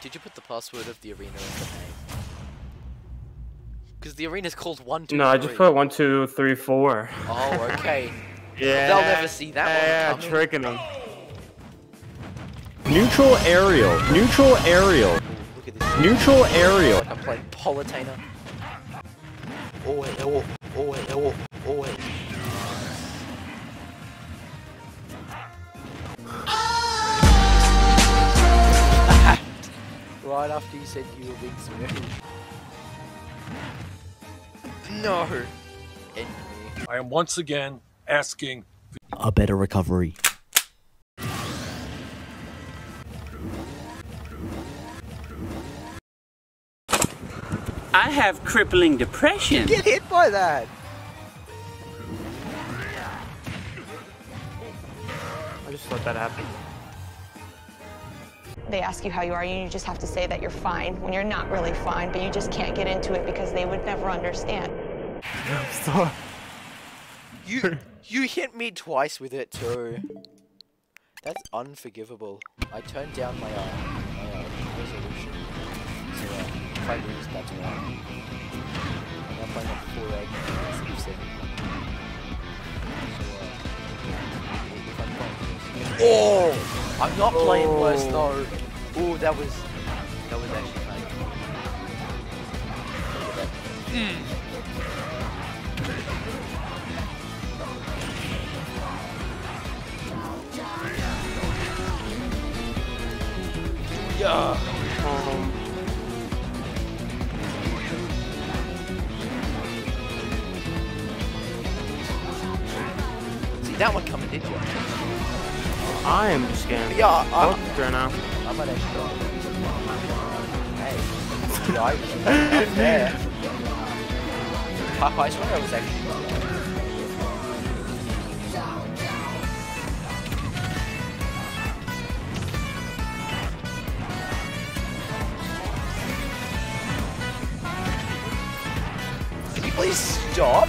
Did you put the password of the arena in the name? Because the arena's called one two. No, I just put one, two, three, four. Oh, okay. Yeah. They'll never see that one Yeah, coming. tricking them. Neutral aerial. Neutral aerial. Ooh, look at this. Neutral aerial. Like I'm playing Palutena. Oh, oh, oh, oh, oh, right after you said you were being smooth. No. End me. I am once again asking A better recovery. I have crippling depression. Get hit by that. I just let that happen. They ask you how you are, and you just have to say that you're fine when you're not really fine, but you just can't get into it because they would never understand. Stop. You you hit me twice with it too. That's unforgivable. I turned down my uh, my uh, resolution. So uh, if I lose, that's why. I'm playing on full egg instead of seven. So uh, if I'm playing this- Oh, I'm not playing worse though. Oh, that was that was actually funny. That. Yeah. Um, See that one coming, did you? I am scanned. Yeah, I, Oh, right now. I might actually go. Hey, yeah, I, not fair. I, I swear I was actually. Please stop?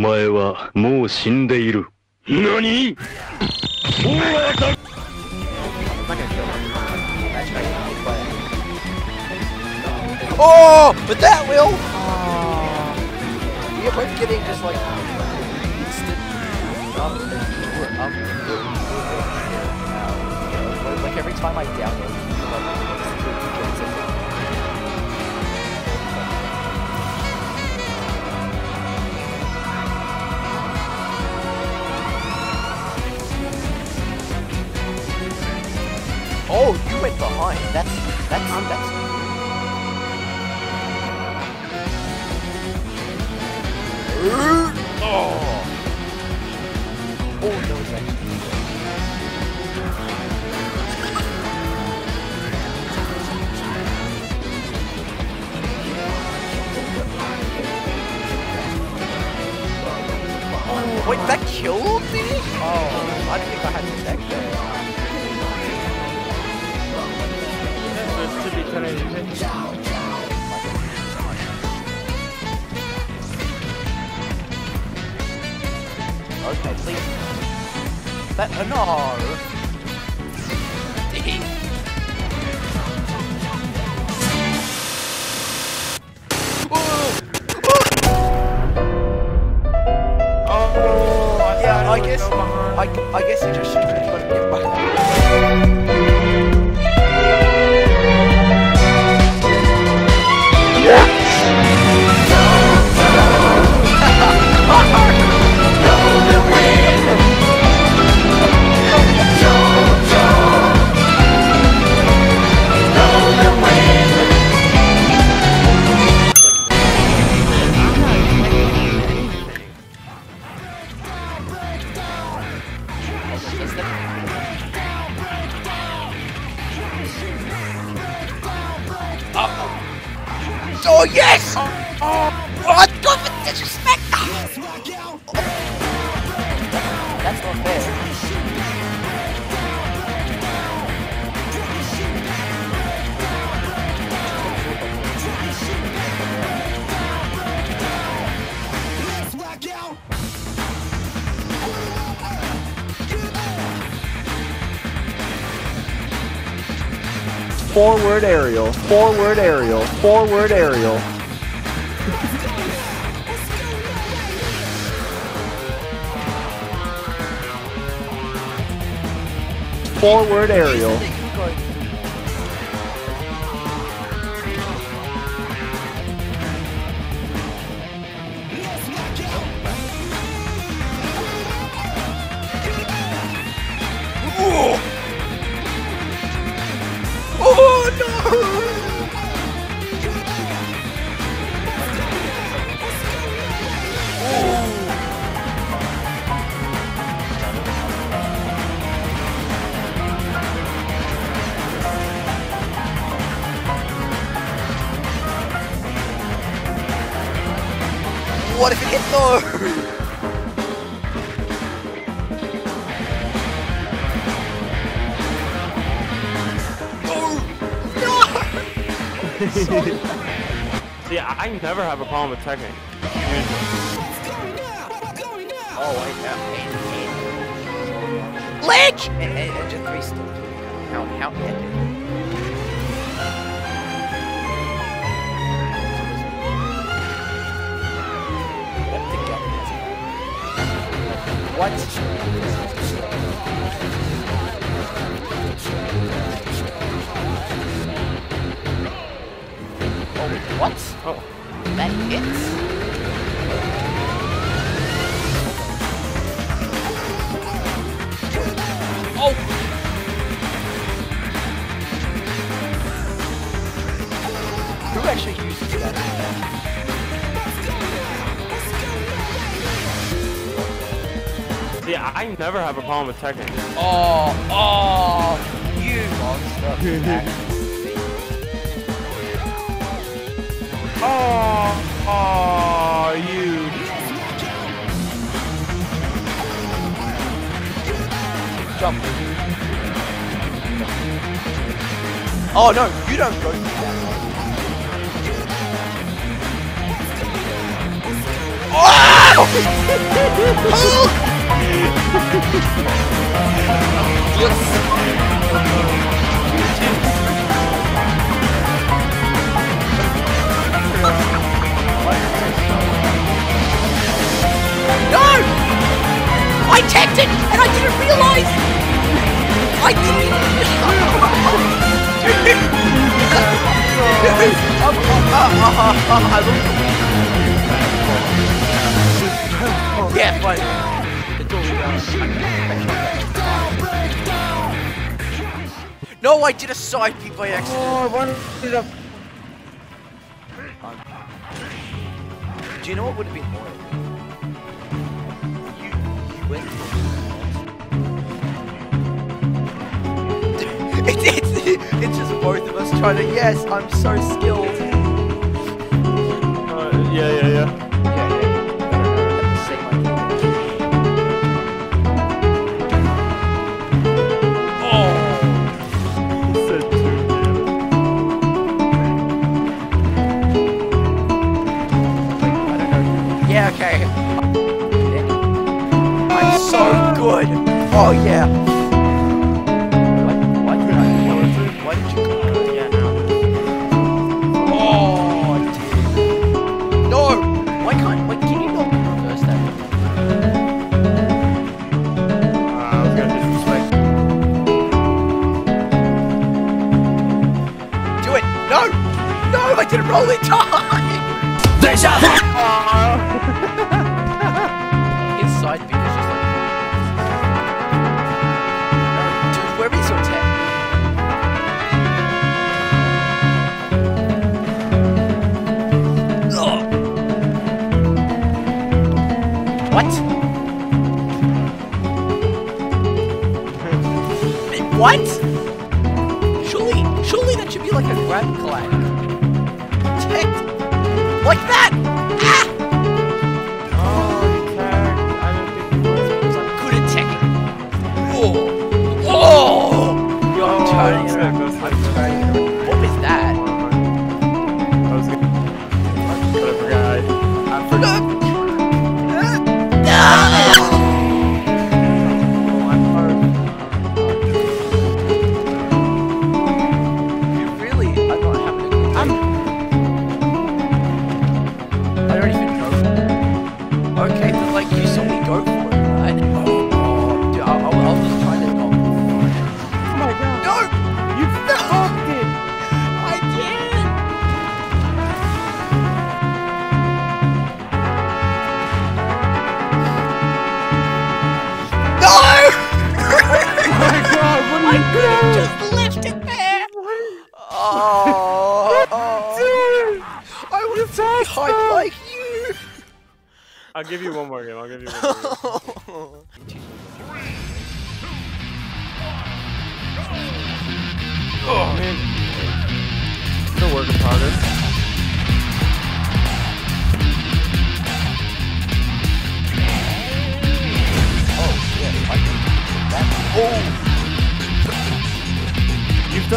前はもう死んでいる何そうはだおお but that will uh, we are getting just like instant up and up and up and up like every time I download Oh, you went behind. That's that's that's. Um, oh. Oh no, actually. Oh, wait, that killed me? Oh, I didn't think I had to attack there. Okay, please. That uh, no. Oh, Yeah, I guess. I, I guess you just shouldn't have get back. Forward aerial. Forward aerial. Forward aerial. Forward aerial. See, I I never have a problem with technique. Oh, wait, yeah. Ledge! And, and, and three still. How, how epic. What What? Oh. That hits? Oh! Who actually uses that? See, I I never have a problem with technique. Oh, oh, you monster. Oh, oh, you. Jump. Oh no, you don't go oh! through that. I tapped it and I didn't realize! I didn't Yeah, fine. No, I did a side B by accident. Oh, I wanted to. Do you know what would have been more? It's, it's, it's just both of us trying to. Yes, I'm so skilled. Uh, yeah, yeah, yeah. Yeah, good. Oh yeah. Did did you? Uh, yeah, no. Oh. No! Why can't, why can you not? Uh, I was gonna. Do it! No! No, I didn't roll it time! Inside what? Surely, surely that should be like a grab clag. Tech Like that! Ah! Oh, he tagged. I didn't think he was. Because I'm good at teching. Oh! Yo, I'm Oh, Just left it there! Oh, oh. I would have been hype like you! I'll give you one more game. I'll give you one more game. Oh man. A work in progress.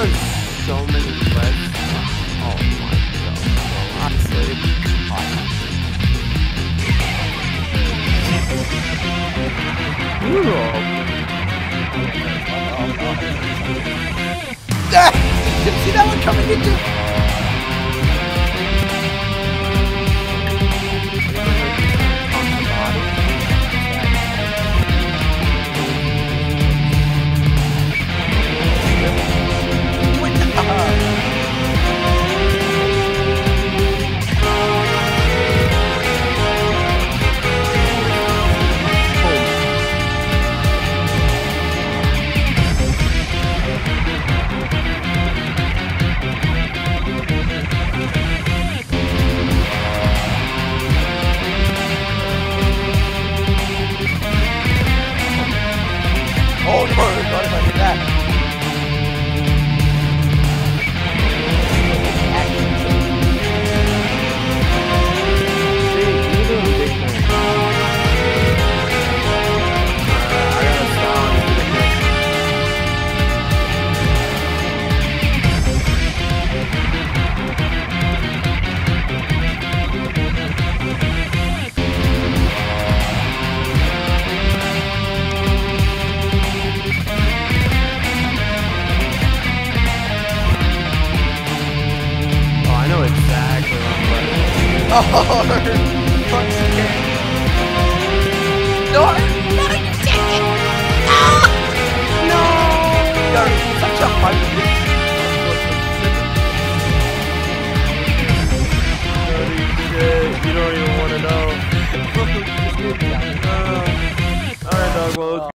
Done so many quests. Oh my god. Honestly. Ooh. Ah! Didn't see that one coming, did? Oh. No! No, You're such a hard. You don't even want to know. Alright, dog, well,